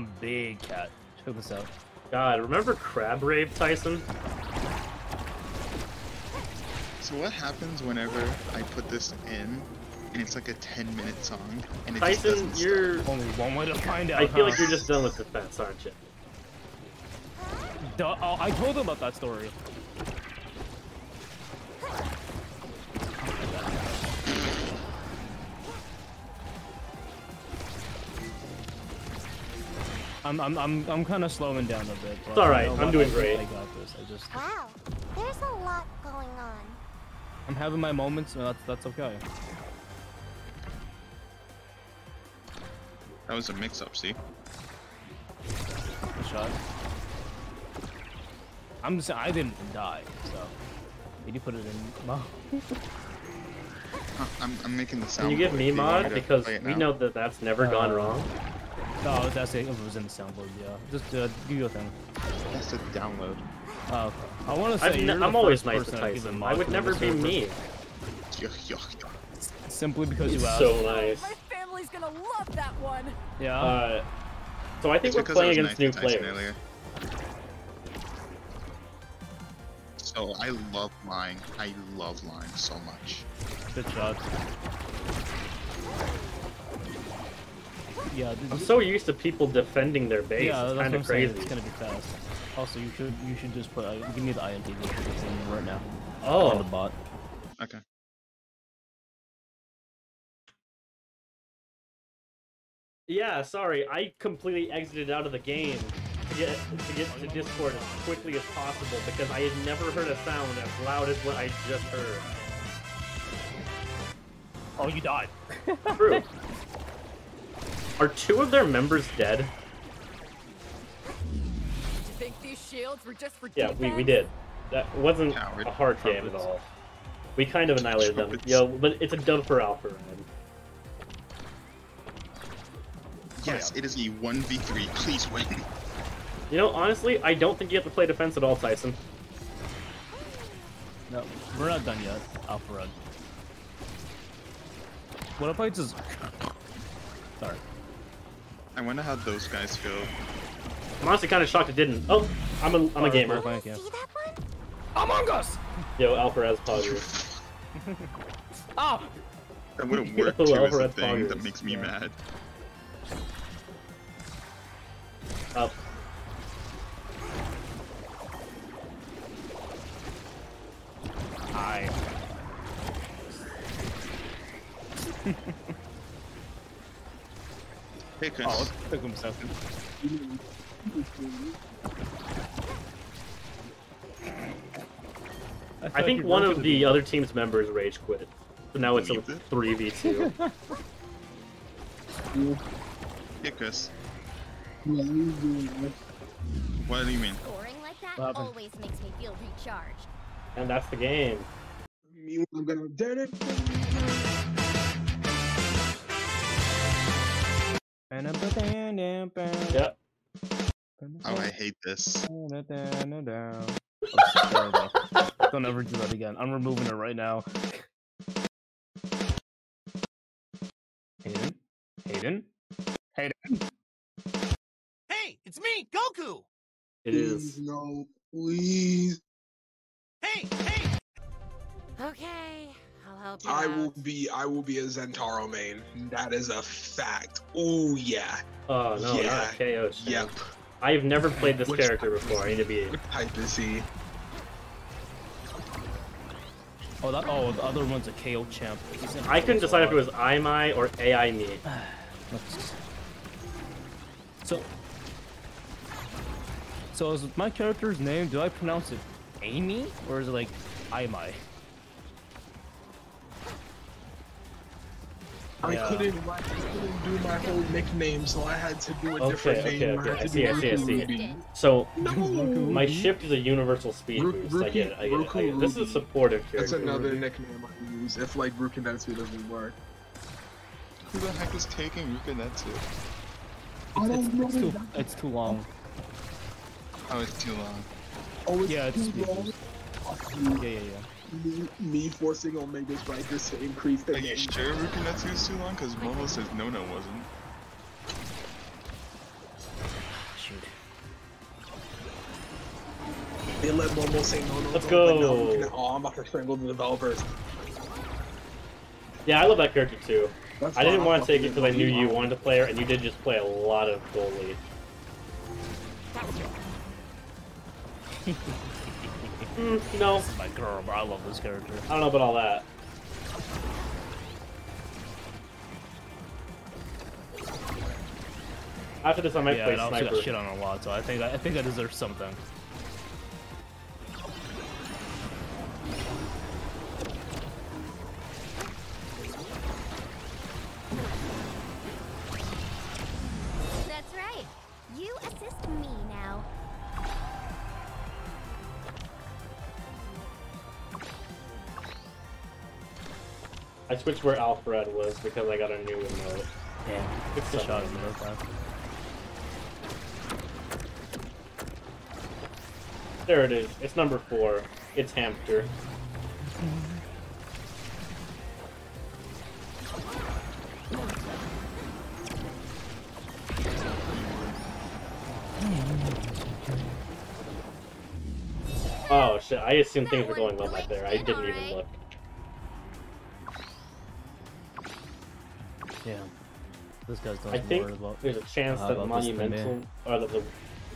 I have. I'm. I'm big cat. Check this out. God, remember Crab Rave, Tyson? So what happens whenever I put this in, and it's like a 10 minute song, and it just Tyson, doesn't you're. Only one way to find out. I feel huh? like you're just done with defense, aren't you? Duh, oh, I told him about that story. I'm I'm I'm I'm kind of slowing down a bit. But It's all right, I'm what? doing I great. I got this. I just Wow, there's a lot going on. I'm having my moments, and that's that's okay. That was a mix up, see? Good shot. I'm just I didn't even die, so did you put it in? Well, Huh, I'm, I'm making the sound. Can you give me Do you want mod? Because we know that that's never gone Uh, wrong. No, that's it. It was in the soundboard. Yeah, just uh, do your thing. That's a download. Oh, okay. I want to say I've you're the I'm always first nice to person I've Tyson. I would never be server, mean. Yuck, yuck, yuck. Simply because It's you asked. so nice. My family's gonna love that one. yeah. Uh, so I think It's we're because I playing was against nice new to players. earlier. So I love lying. I love lying so much. Good shot. Yeah. th- I'm so used to people defending their base. yeah, it's that's kind what I'm of saying. crazy. It's gonna be fast. Also, you should you should just put uh, give me the INT right now Oh. on the Oh, bot. Okay. yeah. Sorry, I completely exited out of the game to get to get to Discord as quickly as possible because I had never heard a sound as loud as what I just heard. Oh, you died. True. Are two of their members dead? Did you think these shields were just for Yeah, we, we did. That wasn't Coward. a hard game at all. We kind of annihilated them. Trumpets. Yo, but it's a dub for Alpha. Ryan. Yes, it is a 1v3. Please win. You know, honestly, I don't think you have to play defense at all, Tyson. No, we're not done yet. Alpharad. What if I just? Sorry. I wonder how those guys go. I'm honestly kind of shocked it didn't. Oh, I'm a, I'm a gamer. well, thank you. See that one? Among Us. Yo, Alvarez Poggers. Ah. That wouldn't work Yo, too as a Alvarez thing that makes me Yeah. mad. It took him a second. I think one of the do other team's members rage quit. So now it's a 3v2. Hey, Chris. Yeah, he's doing this. What do you mean? Scoring like that What happened? always makes me feel recharged. and that's the game. Me, I'm gonna Yep. Oh, I hate this. Don't ever do that again. I'm removing it right now. Hayden? Hayden? Hayden? Hey, it's me, Goku! It Please, no, please. Hey, hey! Okay, I'll help you I out. will be. I will be a Zentaro main. That is a fact. Oh yeah. Oh no, Yeah. not KO. shit. Yep. I've never played this Which character before. I need to be. What type is he? Oh, that, oh, the other one's a KO champ. I couldn't decide if it hard. was IMI or AI me. So, so is my character's name? Do I pronounce it Amy or is it like Imai? I Yeah. couldn't. Like, I couldn't do my whole nickname, so I had to do a Okay, different okay, name. okay, I had I see, I see, I see. So No. my shift is a universal speed Ru- boost. I get it. I get it. I get it. This is a Ruby. supportive That's character. another nickname I use if like Rukinetsu doesn't work. Who the heck is taking Rukanetsu? I It's, don't know. it's too it's too long. Oh, it's too long. Oh, it's Yeah, it's too speed long. Yeah, yeah, yeah me, me forcing Omega Strikers to increase the Are you sure Ruki is too long? Because Momo says no, no wasn't. Shoot. They let Momo say no, no, Let's no, go. Oh, I'm about to strangle the developers. Yeah, I love that character too. That's I didn't want to take it because I knew you wanted to play her, and you did just play a lot of goalie. Mm, no, This is my girl, bro. I love this character. I don't know about all that. After this, I might yeah, play I also got shit on a lot, so I think I think I deserve something. Switched where Alfred was because I got a new emote. Damn, It's shot nice. in the time. There it is. It's number four. It's Hamster. Oh shit, I assumed things were going well back there. I didn't even look. Damn. This guy's done I think more about. there's a chance How that about this Monumental, or that the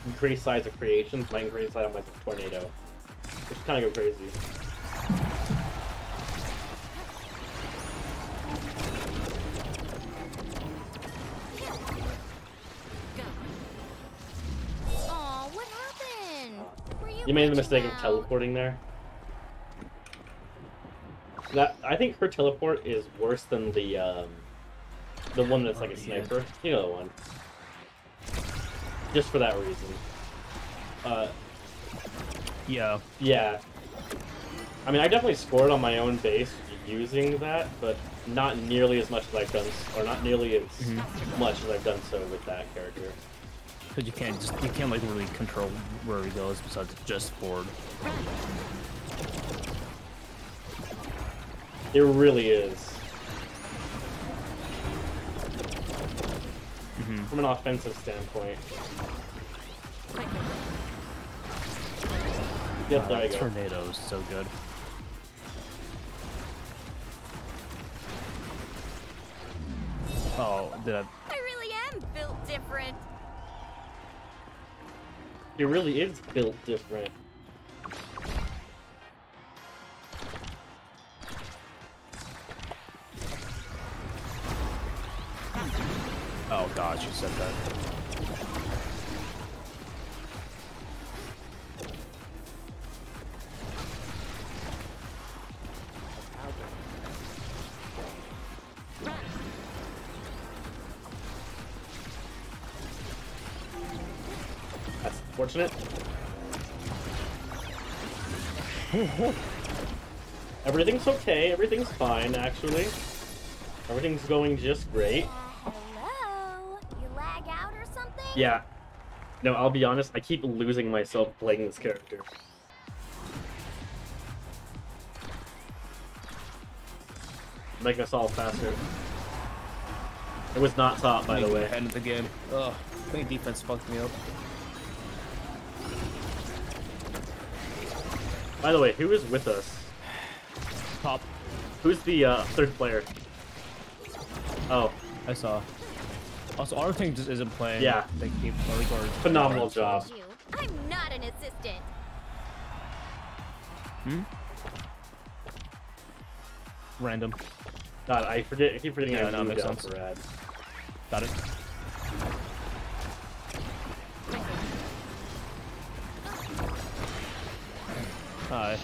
increased size of creations might increase size of like a tornado. Which kind of go crazy. Aw, what happened? You You made the glitching mistake of teleporting there. That I think her teleport is worse than the um, the one that's like a sniper. You know the one. Just for that reason. Uh, Yeah, yeah. I mean, I definitely scored on my own base using that, but not nearly as much as I've done, or not nearly as Mhm. much as I've done so with that character. because you can't just you can't like really control where he goes besides just forward. It really is. Mhm. From an offensive standpoint. Yep, there Uh, you go. Tornadoes, so good. Oh, did I? I really am built different. It really is built different. Oh god, you said that. That's fortunate. Everything's okay. Everything's fine, actually. Everything's going just great. Uh, hello? You lag out or something? Yeah. No, I'll be honest. I keep losing myself playing this character. Make us all faster. It was not taught, by the way. End of the game. Ugh, playing defense fucked me up. By the way, who is with us? Top, Who's the uh, third player? Oh, I saw. Also, our thing just isn't playing. Yeah. They keep like our phenomenal job. I'm not an assistant. Hmm? Random. God, I forget. I keep forgetting Yeah, I no, moved makes sense. for Rad. Got it. Hi.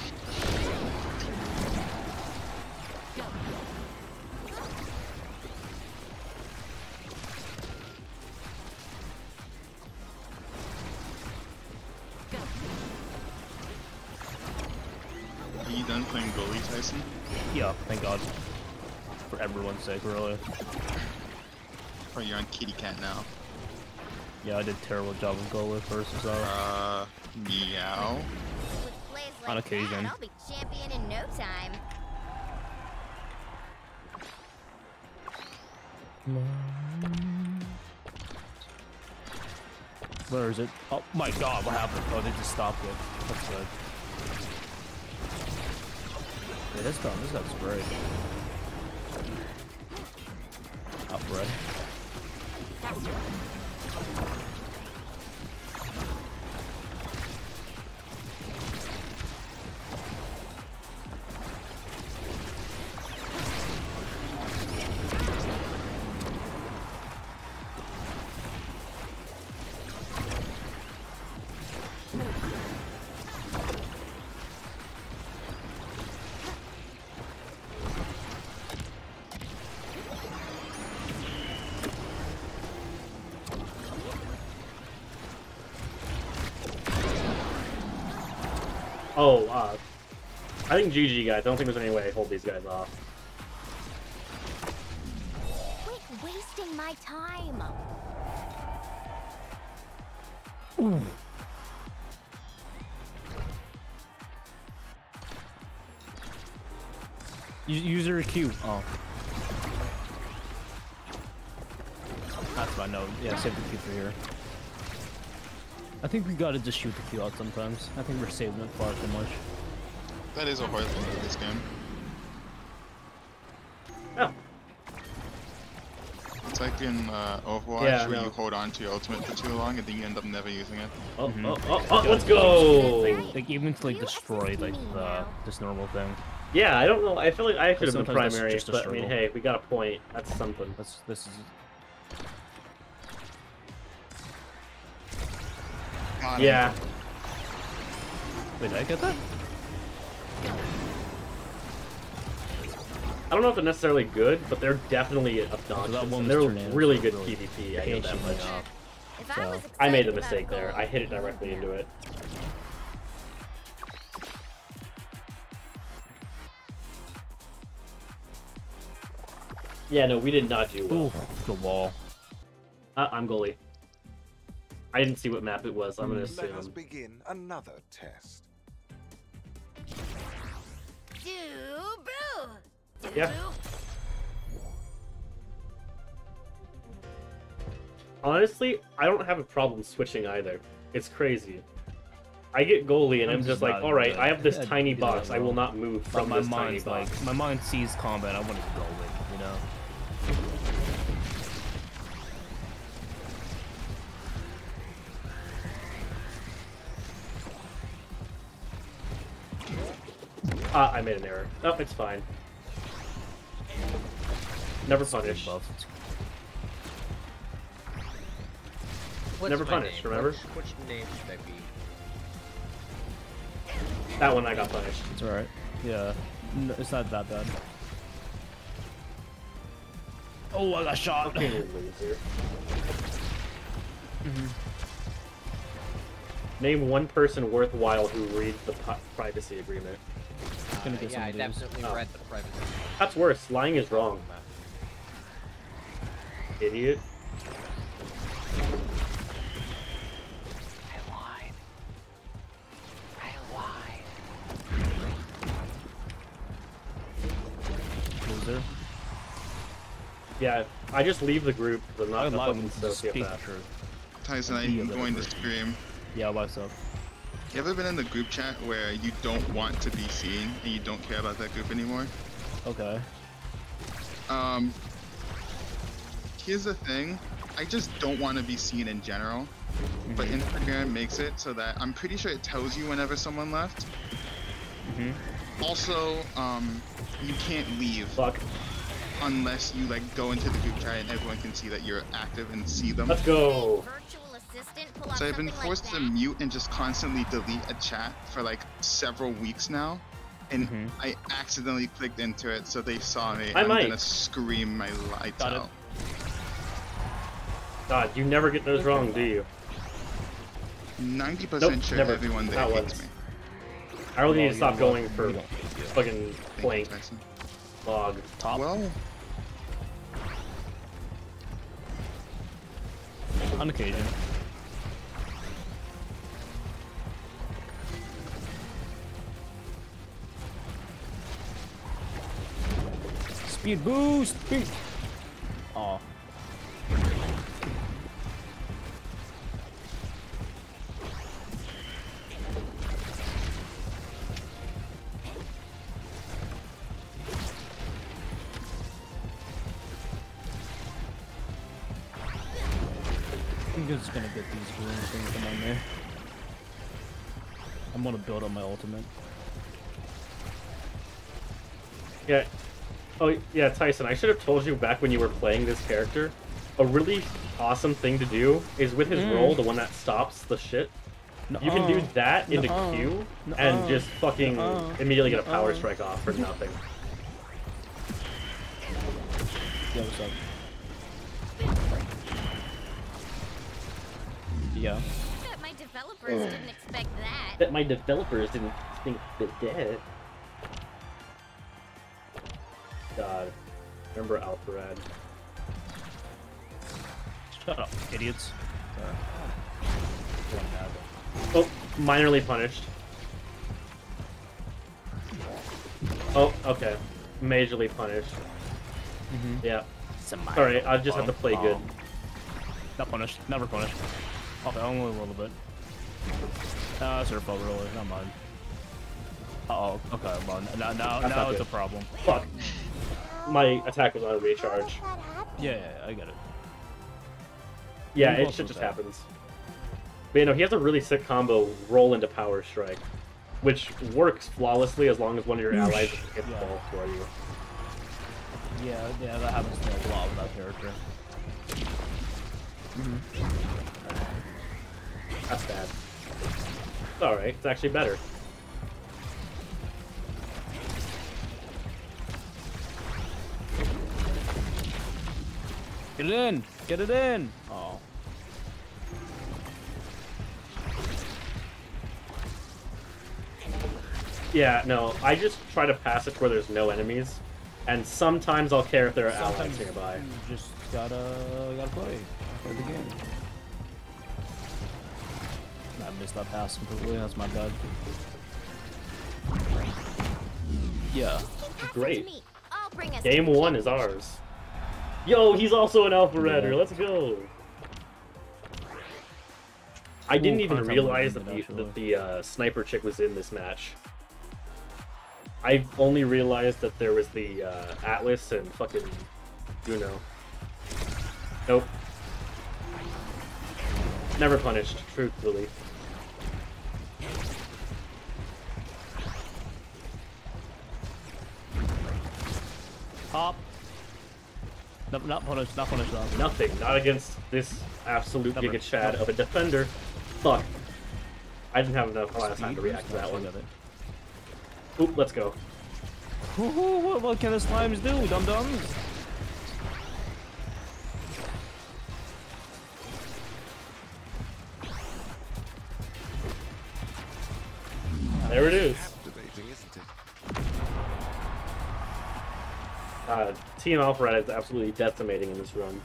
Yeah, thank God. For everyone's sake, really. Oh, you're on kitty cat now? Yeah, I did a terrible job of goal with first, so. Uh, meow. Like On occasion. That, I'll be champion in no time. Where is it? Oh my god, what happened? Oh, they just stopped it. That's good. Yeah, this guy, this guy's great. Up. Oh, uh, I think GG guys. I don't think there's any way I hold these guys off. Quit wasting my time. U- User Q. Oh. That's fine. No, yeah, save the Q for here. I think we gotta just shoot the Q out sometimes. I think we're saving it far too much. That is a hard thing with this game. Oh, It's like in uh, Overwatch Yeah, where no. you hold on to your ultimate for too long and then you end up never using it. oh, Mhm. oh, oh, oh, let's go! Like, like even to like destroy like the this normal thing. Yeah, I don't know. I feel like I could have been primary, just but I mean, hey, we got a point. That's something. That's this is God, Yeah. Wait, did I get that? I don't know if they're necessarily good, but they're definitely obnoxious. that they're was turned in, really good really PvP. I know that much. So, I, made the mistake there. I hit it directly into it. Yeah, no, we did not do well. Ooh, the wall. Uh, I'm goalie. I didn't see what map it was. I'm gonna mm. Let us assume. begin another test. Do boo. Do Yeah. Honestly, I don't have a problem switching either. It's crazy. I get goalie and I'm, I'm just just like, all right, good. I have this I tiny do box. I will not move from my this tiny mind's like box. my mind sees combat. I want to go Ah, I made an error. Oh, it's fine. Never punish. What's Never my punished, name? remember? Which, which name should I be? That one I got punished. It's alright. Yeah, no, it's not that bad. Oh, I got shot. Okay, loser. Mm-hmm. Name one person worthwhile who reads the privacy agreement. Gonna Uh, get yeah, I some of these. definitely Oh. read the privacy. That's worse. Lying is wrong. Idiot. I lied. I lied. Loser. Yeah, I just leave the group. but I not the lie fucking when you sociopath. Tyson, I'm going to scream. Yeah, myself. You ever been in the group chat where you don't want to be seen and you don't care about that group anymore? Okay. Um, here's the thing. I just don't want to be seen in general, but Mm-hmm. Instagram makes it so that I'm pretty sure it tells you whenever someone left. Mhm. Also, um, you can't leave Fuck. unless you like go into the group chat and everyone can see that you're active and see them. Let's go. Virtual assistant pull off So I've been forced like to mute and just constantly delete a chat for like several weeks now. And Mhm. I accidentally clicked into it, so they saw me. I I'm might. gonna scream my lights Got it. out. God, you never get those wrong, do you? 90% Nope, sure never. everyone there Not hates once. me. I really need to stop going for you don't hate you. fucking Thank you, blank log. Top. Well, On occasion. Speed boost! Speed. Oh. I'm just gonna get these green things on there. I'm gonna build up my ultimate. Yeah, Oh, yeah, Tyson, I should have told you back when you were playing this character. A really awesome thing to do is with his Mm. roll, the one that stops the shit. You can do that into Nuh-uh. Q and just fucking Nuh-uh. immediately get a power Nuh-uh. strike off for nothing. Yeah, what's up? Yeah. Bet my developers didn't expect that. Bet my developers didn't think that. God. Remember Alpharad. Shut up, idiots. Oh, minorly punished. Oh, okay. Majorly punished. Yeah. It's a minor Sorry, I just have to play good. Not punished. Never punished. Okay, only a little bit. Uh, that's her fault, really. Not mine. Uh oh. Okay, well, now, now, now not it's a problem. Fuck. My attack was on a recharge. Yeah, yeah, I get it. Yeah, it shit just that? happens. But you know, he has a really sick combo roll into power strike, which works flawlessly as long as one of your allies hits the Yeah. ball for you. Yeah, yeah, that happens to me a lot with that character. Mm-hmm. That's bad. Alright, it's actually better. Get it in! Get it in! Oh. Yeah, no, I just try to pass it where there's no enemies, and sometimes I'll care if there are allies nearby. you just gotta, gotta play. Play the game. I missed that pass completely, that's my bad. Yeah. Great. To me. I'll bring us Game one is ours. Yo, he's also an Alpha Redder. Yeah. Let's go. I didn't Ooh, even realize that the, that the uh, sniper chick was in this match. I only realized that there was the uh, Atlas and fucking, you know. Nope. Never punished, truthfully. Hop. No, not punished, not though. Nothing. Not against this absolute Never. giga chad of a defender. Fuck. I didn't have enough last time to react to that one. Oop, let's go. What, what can the slimes do, dum dums? There it is. Team Alpharad is absolutely decimating in this run.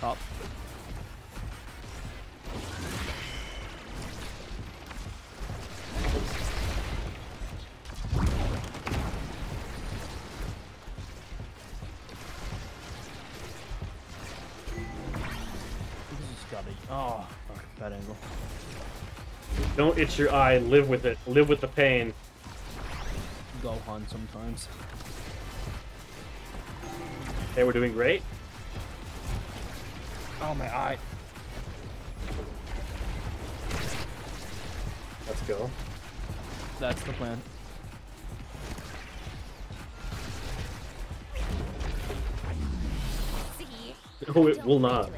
Hop. Don't itch your eye. Live with it. Live with the pain. Go on sometimes. Hey, we're doing great. Oh my eye. Let's go. That's the plan. See. No, it will not.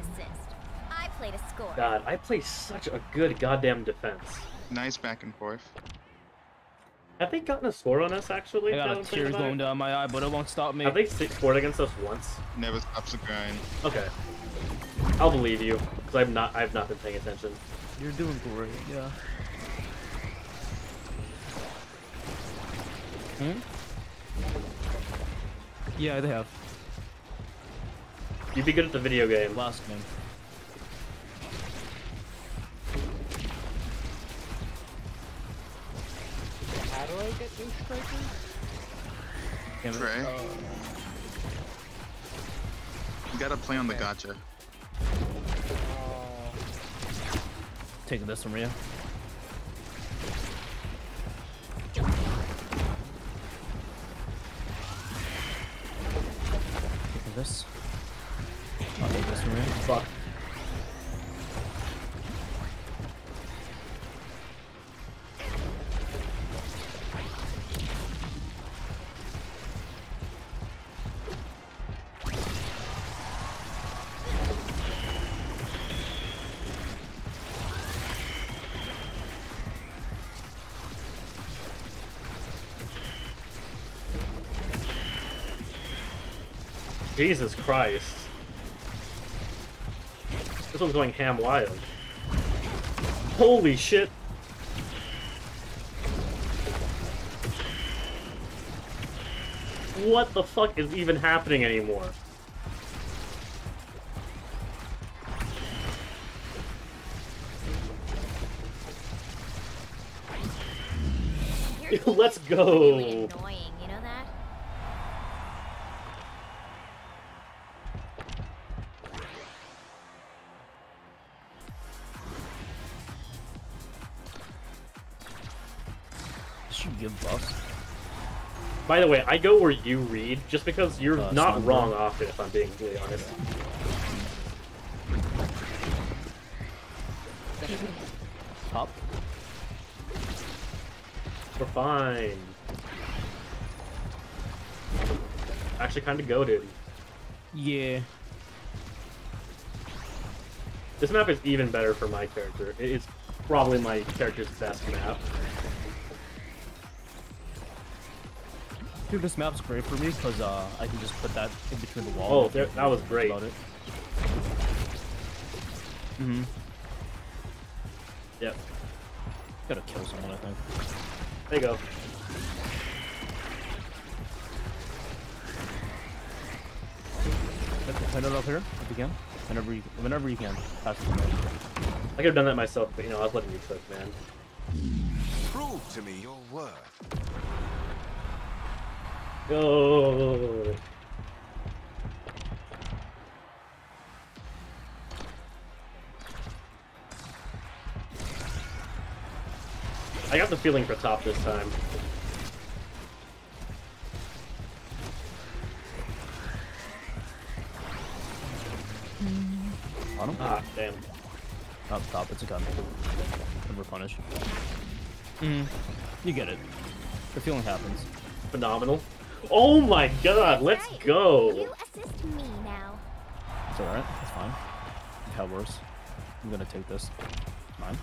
I play to score. God, I play such a good goddamn defense. Nice back and forth. Have they gotten a score on us actually? I got now a I'm thinking tears going down my eye, but it won't stop me. Have they si- scored against us once? Never stops the grind. Okay. I'll believe you, because I've not I've not been paying attention. You're doing great, yeah. Hmm? Yeah, they have. You'd be good at the video game. Last game. How do I get new strikers? Trey. Oh. You gotta play on okay. the gotcha. Uh... Taking this from Rio. Jesus Christ. This one's going ham wild. Holy shit. What the fuck is even happening anymore? Let's go. Really By the way, I go where you read just because you're Uh, not wrong often, if I'm being really honest. Top. We're fine. Actually, kind of goaded. Yeah. This map is even better for my character. It is probably my character's best map. Dude, this map's great for me because uh, I can just put that in between the Oh, there- that was great. About it. Mm-hmm. Yep. Gotta kill someone, I think. There you go. Pin it up here if you can. Whenever you, whenever you can. Pass it. I could have done that myself, but you know, I was letting you cook, man. Prove to me your worth. Go. I got the feeling for top this time. Bottom? Ah, damn. Up top, it's a gun. Never punish. Mm. You get it. The feeling happens. Phenomenal. Oh my god, let's go. You assist me now. It's alright, it's fine. You've worse. I'm gonna take this. Mine.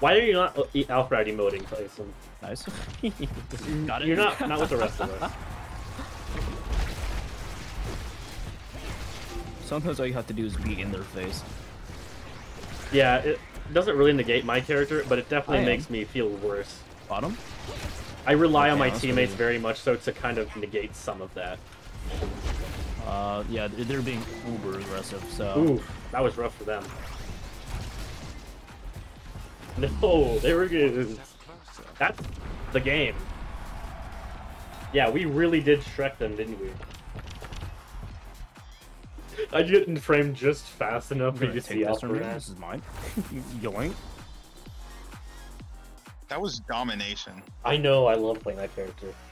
Why are you not uh, Alpharad emoting, Tyson? Nice. Got it. You're not not with the rest of us. Sometimes all you have to do is be in their face. Yeah, it doesn't really negate my character, but it definitely I am. makes me feel worse. Bottom? I rely on my teammates very much so to kind of negate some of that. Uh, yeah, they're being uber aggressive, so... Ooh, that was rough for them. No, is. Step closer. That's the game. Yeah, we really did Shrek them, didn't we? I didn't frame just fast enough for you gonna see this from you. Alfred. This is mine. Yoink. That was domination. I know, I love playing that character.